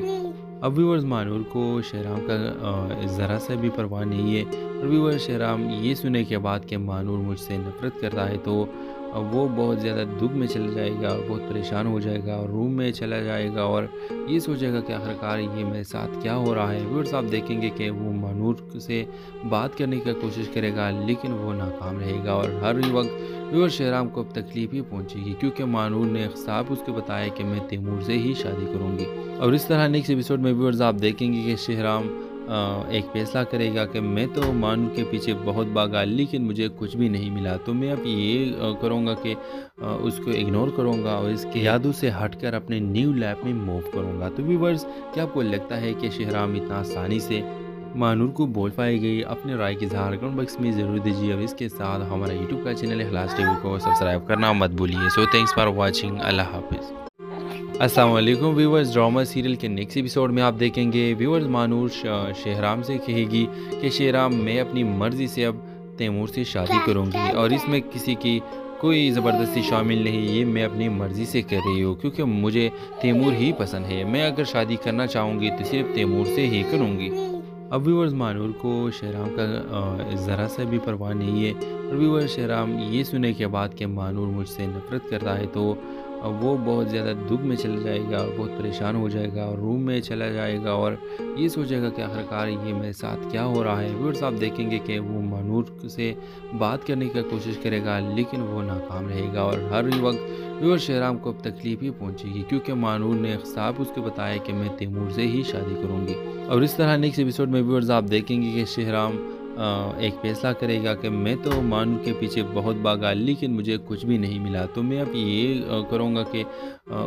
अब व्यूवर्स मानूर को शहराम का ज़रा सा भी परवाह नहीं है। और व्यूवर शहराम ये सुने के बाद कि मानूर मुझसे नफ़रत करता है तो वो बहुत ज़्यादा दुख में चला जाएगा और बहुत परेशान हो जाएगा और रूम में चला जाएगा और ये सोचेगा कि आखिरकार ये मेरे साथ क्या हो रहा है। व्यूअर्स, आप देखेंगे कि वो मानूर से बात करने की कोशिश करेगा, लेकिन वो नाकाम रहेगा और हर वक्त व्यूअर शहराम को अब तकलीफ़ ही पहुँचेगी, क्योंकि मानूर ने साफ़ उसको बताया कि मैं तैमूर से ही शादी करूँगी। और इस तरह नेक्स्ट एपिसोड में व्यूअर्स, आप देखेंगे कि शहराम एक फैसला करेगा कि मैं तो मानू के पीछे बहुत भागा लेकिन मुझे कुछ भी नहीं मिला। तो मैं अब ये करूँगा कि उसको इग्नोर करूँगा और इसके यादों से हटकर अपने न्यू लैब में मूव करूँगा। तो व्यूवर्स क्या आपको लगता है कि शहराम इतना आसानी से मानूर को बोल पाई गई अपने राय के इजहार कमेंट बॉक्स में ज़रूर दीजिए अब इसके साथ हमारा यूट्यूब का चैनल हलास टीवी को सब्सक्राइब करना मत भूलिए। सो थैंक्स फॉर वॉचिंग अल्लाह हाफिज़। अस्सलाम वालेकुम व्यूवर्स ड्रामा सीरियल के नेक्स्ट एपिसोड में आप देखेंगे। व्यूवर्स मानूर शहराम से कहेगी कि शेहराम मैं अपनी मर्ज़ी से अब तैमूर से शादी करूँगी और इसमें किसी की कोई ज़बरदस्ती शामिल नहीं ये मैं अपनी मर्ज़ी से कर रही हूँ क्योंकि मुझे तैमूर ही पसंद है। मैं अगर शादी करना चाहूँगी तो सिर्फ़ तैमूर से ही करूँगी। अब व्यूवर्स मानूर को शहराम का ज़रा सा भी परवाह नहीं है। और व्यूवर शहराम ये सुने के बाद कि मानूर मुझसे नफ़रत करता है तो वो बहुत ज़्यादा दुख में चला जाएगा और बहुत परेशान हो जाएगा और रूम में चला जाएगा और ये सोचेगा कि आखिरकार ये मेरे साथ क्या हो रहा है। व्यूअर्स, आप देखेंगे कि वो मानूर से बात करने की कोशिश करेगा, लेकिन वो नाकाम रहेगा और हर वक्त व्यूअर शहराम को अब तकलीफ़ ही पहुँचेगी, क्योंकि मानूर ने साफ़ उसको बताया कि मैं तैमूर से ही शादी करूँगी। और इस तरह नेक्स्ट एपिसोड में व्यूअर्स, आप देखेंगे कि शहराम एक फैसला करेगा कि मैं तो मानू के पीछे बहुत भागा लेकिन मुझे कुछ भी नहीं मिला। तो मैं अब ये करूँगा कि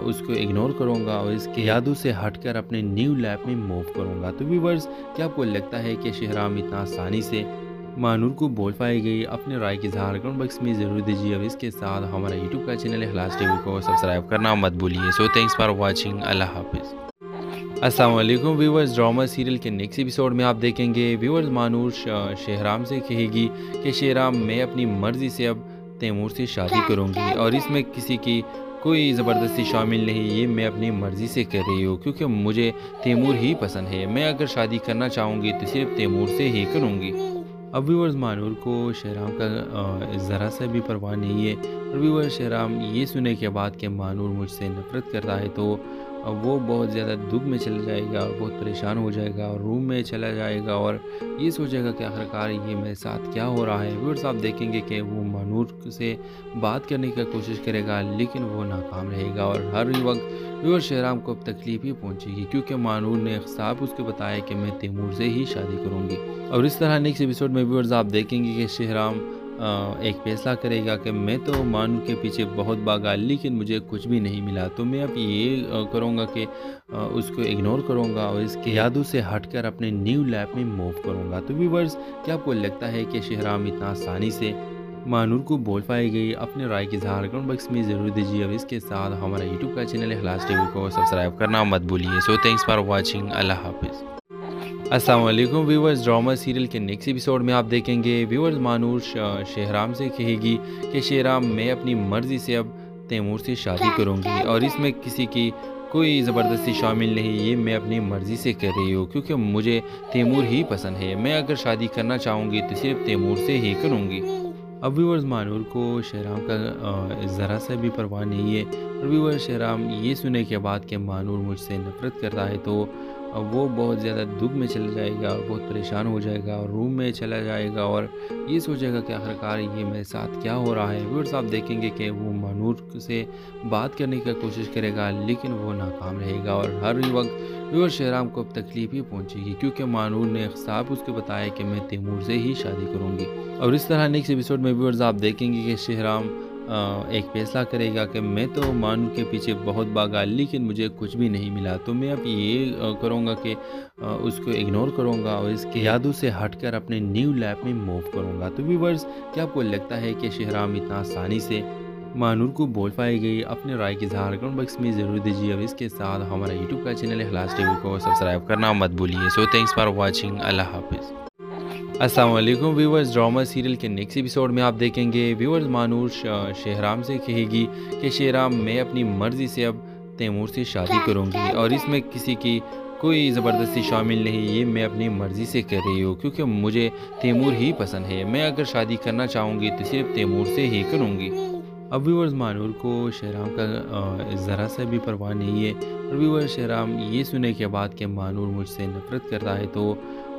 उसको इग्नोर करूँगा और इसके यादों से हटकर अपने न्यू लैब में मूव करूँगा। तो व्यूवर्स क्या आपको लगता है कि शहराम इतना आसानी से मानूर को बोल पाई गई? अपने राय की इजहार कमेंट बॉक्स में ज़रूर दीजिए। अब इसके साथ हमारा यूट्यूब का चैनल हलास टीवी को सब्सक्राइब करना मत भूलिए। सो थैंक्स फॉर वॉचिंग अल्लाह हाफिज़। अस्सलाम वालेकुम व्यूवर्स ड्रामा सीरियल के नेक्स्ट एपिसोड में आप देखेंगे। व्यूवर्स मानूर शहराम से कहेगी कि शेहराम मैं अपनी मर्ज़ी से अब तैमूर से शादी करूँगी और इसमें किसी की कोई ज़बरदस्ती शामिल नहीं ये मैं अपनी मर्ज़ी से कर रही हूँ क्योंकि मुझे तैमूर ही पसंद है। मैं अगर शादी करना चाहूँगी तो सिर्फ़ तैमूर से ही करूँगी। अब व्यूवर्स मानूर को शहराम का ज़रा सा भी परवाह नहीं है। और व्यूवर्स शहराम ये सुने के बाद कि मानूर मुझसे नफ़रत करता है तो वो बहुत ज़्यादा दुख में चला जाएगा और बहुत परेशान हो जाएगा और रूम में चला जाएगा और ये सोचेगा कि आखिरकार ये मेरे साथ क्या हो रहा है। व्यूअर्स, आप देखेंगे कि वो मानूर से बात करने की कोशिश करेगा, लेकिन वो नाकाम रहेगा और हर वक्त व्यूअर शहराम को अब तकलीफ़ ही पहुँचेगी, क्योंकि मानूर ने साफ़ उसको बताया कि मैं तैमूर से ही शादी करूँगी। और इस तरह नेक्स्ट एपिसोड में व्यूअर्स, आप देखेंगे कि शहराम एक फैसला करेगा कि मैं तो मानू के पीछे बहुत भागा लेकिन मुझे कुछ भी नहीं मिला। तो मैं अब ये करूँगा कि उसको इग्नोर करूँगा और इसके यादों से हटकर अपने न्यू लैब में मूव करूँगा। तो व्यूवर्स क्या आपको लगता है कि शहराम इतना आसानी से मानूर को बोल पाएगी अपने राय की इजहार कमेंट बॉक्स में ज़रूर दीजिए। अब इसके साथ हमारा यूट्यूब का चैनल हलास टीवी को सब्सक्राइब करना मत भूलिए। सो थैंक्स फॉर वाचिंग अल्लाह हाफिज़। वालेकुम व्यूवर्स ड्रामा सीरियल के नेक्स्ट एपिसोड में आप देखेंगे। व्यूवर्स मानूर शहराम से कहेगी कि शहराम मैं अपनी मर्ज़ी से अब तैमूर से शादी करूँगी और इसमें किसी की कोई ज़बरदस्ती शामिल नहीं ये मैं अपनी मर्ज़ी से कर रही हूँ क्योंकि मुझे तैमूर ही पसंद है। मैं अगर शादी करना चाहूँगी तो सिर्फ़ तैमूर से ही करूँगी। अब व्यूवर्स मानूर को शहराम का ज़रा सा भी परवाह नहीं है। और व्यूवर्स शहराम ये सुने के बाद कि मानूर मुझसे नफरत करता है तो अब वो बहुत ज़्यादा दुख में चला जाएगा और बहुत परेशान हो जाएगा और रूम में चला जाएगा और ये सोचेगा कि आखिरकार ये मेरे साथ क्या हो रहा है। व्यूअर्स, आप देखेंगे कि वो मानूर से बात करने की कोशिश करेगा, लेकिन वो नाकाम रहेगा और हर वक्त व्यूअर शहराम को अब तकलीफ़ ही पहुंचेगी, क्योंकि मानूर ने साफ़ उसको बताया कि मैं तैमूर से ही शादी करूँगी। और इस तरह नेक्स्ट एपिसोड में व्यूअर्स, आप देखेंगे कि शहराम एक फैसला करेगा कि मैं तो मानू के पीछे बहुत भागा लेकिन मुझे कुछ भी नहीं मिला। तो मैं अब ये करूँगा कि उसको इग्नोर करूँगा और इसके यादों से हटकर अपने न्यू लैब में मूव करूँगा। तो व्यूवर्स क्या आपको लगता है कि शहराम इतना आसानी से मानूर को बोल पाएगी? अपने राय की इजहार कमेंट बॉक्स में ज़रूर दीजिए अब इसके साथ हमारा यूट्यूब का चैनल हलास टीवी को सब्सक्राइब करना मत भूलिए। सो थैंक्स फॉर वॉचिंग अल्लाह हाफिज़। वालेकुम व्यूवर्स ड्रामा सीरियल के नेक्स्ट एपिसोड में आप देखेंगे। व्यूवर्स मानूर शहराम से कहेगी कि शहराम मैं अपनी मर्ज़ी से अब तैमूर से शादी करूँगी और इसमें किसी की कोई ज़बरदस्ती शामिल नहीं ये मैं अपनी मर्ज़ी से कर रही हूँ क्योंकि मुझे तैमूर ही पसंद है। मैं अगर शादी करना चाहूँगी तो सिर्फ़ तैमूर से ही करूँगी। अब व्यूवर्स मानूर को शहराम का ज़रा सा भी परवाह नहीं है। और व्यूवर्स शहराम ये सुने के बाद कि मानूर मुझसे नफरत करता है तो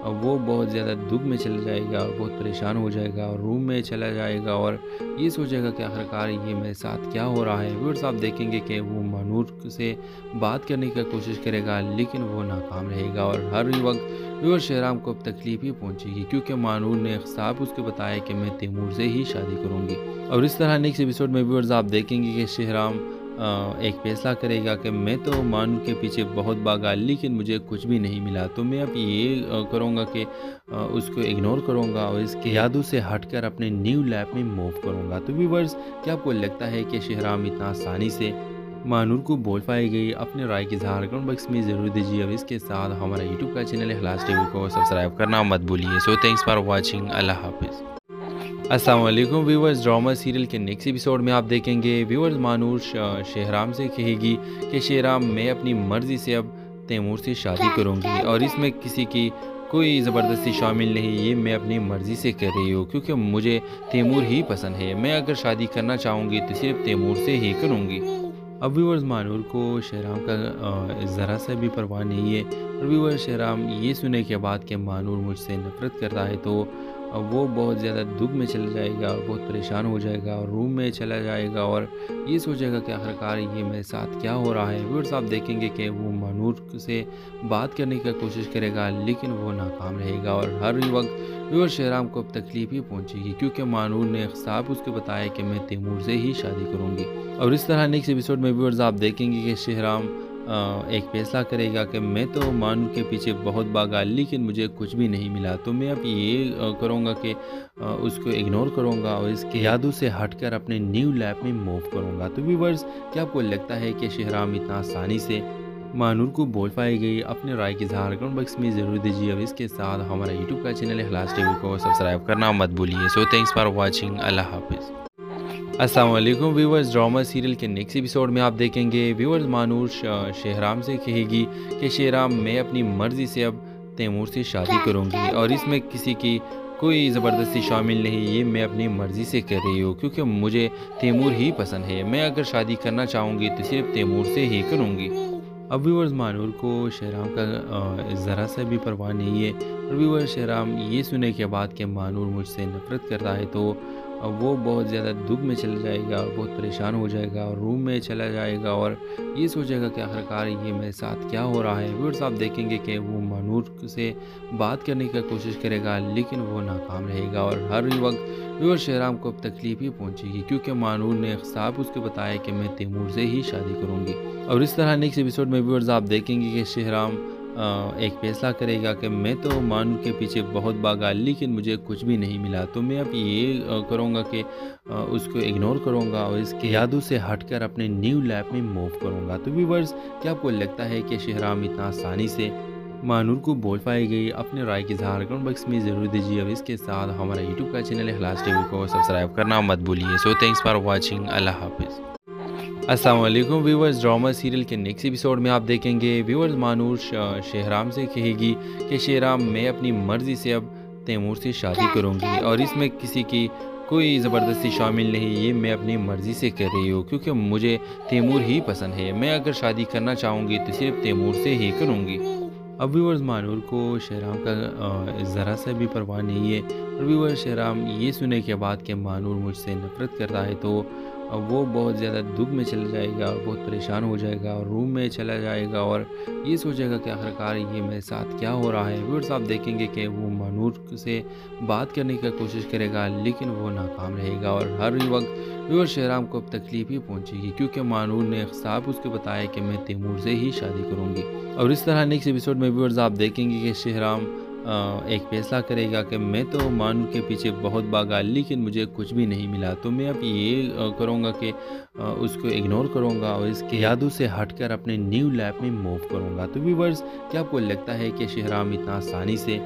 अब वो बहुत ज़्यादा दुख में चला जाएगा और बहुत परेशान हो जाएगा और रूम में चला जाएगा और ये सोचेगा कि आखिरकार ये मेरे साथ क्या हो रहा है। व्यूअर्स, आप देखेंगे कि वो मानूर से बात करने की कोशिश करेगा, लेकिन वो नाकाम रहेगा और हर वक्त व्यूअर शहराम को अब तकलीफ़ ही पहुंचेगी, क्योंकि मानूर ने साफ़ उसको बताया कि मैं तैमूर से ही शादी करूँगी। और इस तरह नेक्स्ट एपिसोड में व्यूअर्स, आप देखेंगे कि शहराम एक फैसला करेगा कि मैं तो मानू के पीछे बहुत भागा लेकिन मुझे कुछ भी नहीं मिला। तो मैं अब ये करूँगा कि उसको इग्नोर करूँगा और इसके यादों से हटकर अपने न्यू लैब में मूव करूँगा। तो व्यूवर्स क्या आपको लगता है कि शहराम इतना आसानी से मानूर को बोल पाएगी? अपने राय की इजहार कमेंट बॉक्स में ज़रूर दीजिए और इसके साथ हमारा यूट्यूब का चैनल हलास टीवी को सब्सक्राइब करना मत भूलिए। सो थैंक्स फॉर वॉचिंग अल्लाह हाफिज़। वालेकुम व्यूवर्स ड्रामा सीरियल के नेक्स्ट एपिसोड में आप देखेंगे। व्यूवर्स मानूर शहराम से कहेगी कि शहराम मैं अपनी मर्ज़ी से अब तैमूर से शादी करूँगी और इसमें किसी की कोई ज़बरदस्ती शामिल नहीं ये मैं अपनी मर्ज़ी से कर रही हूँ क्योंकि मुझे तैमूर ही पसंद है। मैं अगर शादी करना चाहूँगी तो सिर्फ़ तैमूर से ही करूँगी। अब व्यूवर्स मानूर को शहराम का ज़रा सा भी परवाह नहीं है। और व्यूवर्स शहराम ये सुने के बाद कि मानूर मुझसे नफरत करता है तो अब वो बहुत ज़्यादा दुख में चला जाएगा और बहुत परेशान हो जाएगा और रूम में चला जाएगा और ये सोचेगा कि आखिरकार ये मेरे साथ क्या हो रहा है। व्यूअर्स, आप देखेंगे कि वो मानूर से बात करने की कोशिश करेगा, लेकिन वो नाकाम रहेगा और हर वक्त व्यूअर शहराम को अब तकलीफ़ ही पहुंचेगी, क्योंकि मानूर ने साफ़ उसको बताया कि मैं तैमूर से ही शादी करूँगी। और इस तरह नेक्स्ट एपिसोड में व्यूअर्स, आप देखेंगे कि शहराम एक फैसला करेगा कि मैं तो मानू के पीछे बहुत भागा लेकिन मुझे कुछ भी नहीं मिला। तो मैं अब ये करूँगा कि उसको इग्नोर करूँगा और इसके यादों से हटकर अपने न्यू लैब में मूव करूँगा। तो व्यूवर्स क्या आपको लगता है कि शहराम इतना आसानी से मानूर को बोल पाएगी अपने राय की इजहार कमेंट बॉक्स में ज़रूर दीजिए और इसके साथ हमारा यूट्यूब का चैनल हलास टीवी को सब्सक्राइब करना मत भूलिए। सो थैंक्स फॉर वॉचिंग अल्लाह हाफिज़। अस्सलाम वालेकुम व्यूवर्स ड्रामा सीरियल के नेक्स्ट एपिसोड में आप देखेंगे। व्यूवर्स मानूर शहराम से कहेगी कि शहराम मैं अपनी मर्ज़ी से अब तैमूर से शादी करूँगी और इसमें किसी की कोई ज़बरदस्ती शामिल नहीं ये मैं अपनी मर्ज़ी से कर रही हूँ क्योंकि मुझे तैमूर ही पसंद है। मैं अगर शादी करना चाहूँगी तो सिर्फ़ तैमूर से ही करूँगी। अब व्यूवर्स मानूर को शहराम का ज़रा सा भी परवाह नहीं है। और व्यूवर्स शहराम ये सुने के बाद कि मानूर मुझसे नफरत करता है तो वो बहुत ज़्यादा दुख में चला जाएगा और बहुत परेशान हो जाएगा और रूम में चला जाएगा और ये सोचेगा कि आखिरकार ये मेरे साथ क्या हो रहा है। व्यूअर्स, आप देखेंगे कि वो मानूर से बात करने की कोशिश करेगा, लेकिन वो नाकाम रहेगा और हर वक्त व्यूअर शहराम को अब तकलीफ़ ही पहुंचेगी, क्योंकि मानूर ने साहब उसको बताया कि मैं तैमूर से ही शादी करूँगी। और इस तरह नेक्स्ट एपिसोड में व्यूअर्स, आप देखेंगे कि शहराम एक फैसला करेगा कि मैं तो मानू के पीछे बहुत भागा लेकिन मुझे कुछ भी नहीं मिला। तो मैं अब ये करूँगा कि उसको इग्नोर करूँगा और इसके यादों से हटकर अपने न्यू लैब में मूव करूँगा। तो व्यूवर्स क्या आपको लगता है कि शहराम इतना आसानी से मानूर को बोल पाई गई? अपने राय की इजहार कमेंट बॉक्स में ज़रूर दीजिए। और इसके साथ हमारा यूट्यूब का चैनल हलास टीवी को सब्सक्राइब करना मत भूलिए। सो थैंक्स फॉर वॉचिंग अल्लाह हाफिज़। असलम व्यूवर्स ड्रामा सीरियल के नेक्स्ट एपिसोड में आप देखेंगे। व्यूवर्स मानूर शहराम से कहेगी कि शेराम मैं अपनी मर्ज़ी से अब तैमूर से शादी करूँगी और इसमें किसी की कोई ज़बरदस्ती शामिल नहीं ये मैं अपनी मर्ज़ी से कर रही हूँ क्योंकि मुझे तैमूर ही पसंद है। मैं अगर शादी करना चाहूँगी तो सिर्फ़ तैमूर से ही करूँगी। अब व्यूवर्स मानूर को शहराम का ज़रा सा भी परवाह नहीं है। और व्यूवर्स शहराम ये सुने के बाद कि मानूर मुझसे नफ़रत करता है तो वो बहुत ज़्यादा दुख में चला जाएगा और बहुत परेशान हो जाएगा और रूम में चला जाएगा और ये सोचेगा कि आखिरकार ये मेरे साथ क्या हो रहा है। व्यूअर्स, आप देखेंगे कि वो मानूर से बात करने की कोशिश करेगा, लेकिन वो नाकाम रहेगा और हर वक्त व्यूअर शहराम को अब तकलीफ़ ही पहुंचेगी, क्योंकि मानूर ने साहब उसको बताया कि मैं तैमूर से ही शादी करूँगी। और इस तरह नेक्स्ट एपिसोड में व्यूअर्स, आप देखेंगे कि शहराम एक फैसला करेगा कि मैं तो मानू के पीछे बहुत भागा लेकिन मुझे कुछ भी नहीं मिला। तो मैं अब ये करूँगा कि उसको इग्नोर करूँगा और इसके यादों से हटकर अपने न्यू लैब में मूव करूँगा। तो व्यूवर्स क्या आपको लगता है कि शहराम इतना आसानी से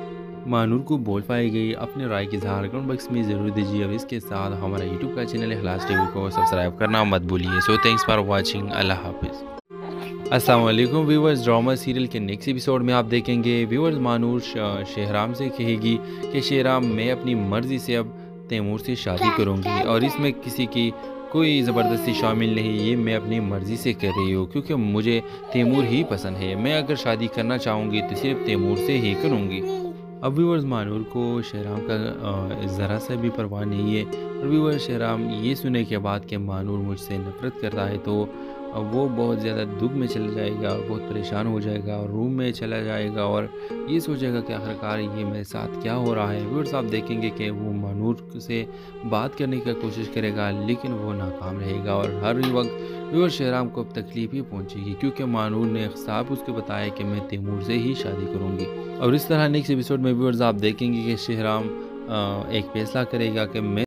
मानूर को बोल पाई गई? अपने राय की इजहार कमेंट बॉक्स में ज़रूर दीजिए। अब इसके साथ हमारा यूट्यूब का चैनल हलास टीवी को सब्सक्राइब करना मत भूलिए। सो थैंक्स फॉर वॉचिंग अल्लाह हाफिज़। असलम व्यूवर्स ड्रामा सीरियल के नेक्स्ट एपिसोड में आप देखेंगे। व्यूवर्स मानूर शहराम से कहेगी कि शेराम मैं अपनी मर्ज़ी से अब तैमूर से शादी करूँगी और इसमें किसी की कोई ज़बरदस्ती शामिल नहीं, ये मैं अपनी मर्ज़ी से कर रही हूँ क्योंकि मुझे तैमूर ही पसंद है। मैं अगर शादी करना चाहूँगी तो सिर्फ़ तैमूर से ही करूँगी। अब व्यूवर्स मानूर को शहराम का ज़रा सा भी परवाह नहीं है। और व्यूवर्स शहराम, ये सुने के बाद कि मानूर मुझसे नफ़रत करता है तो वो बहुत ज़्यादा दुख में चला जाएगा और बहुत परेशान हो जाएगा और रूम में चला जाएगा और ये सोचेगा कि आखिरकार ये मेरे साथ क्या हो रहा है। व्यूअर्स, आप देखेंगे कि वो मानूर से बात करने की कोशिश करेगा, लेकिन वो नाकाम रहेगा और हर वक्त व्यूअर शहराम को अब तकलीफ़ ही पहुंचेगी, क्योंकि मानूर ने साहब उसको बताया कि मैं तैमूर से ही शादी करूँगी। और इस तरह नेक्स्ट एपिसोड में व्यूअर्स, आप देखेंगे कि शहराम एक फैसला करेगा कि मैं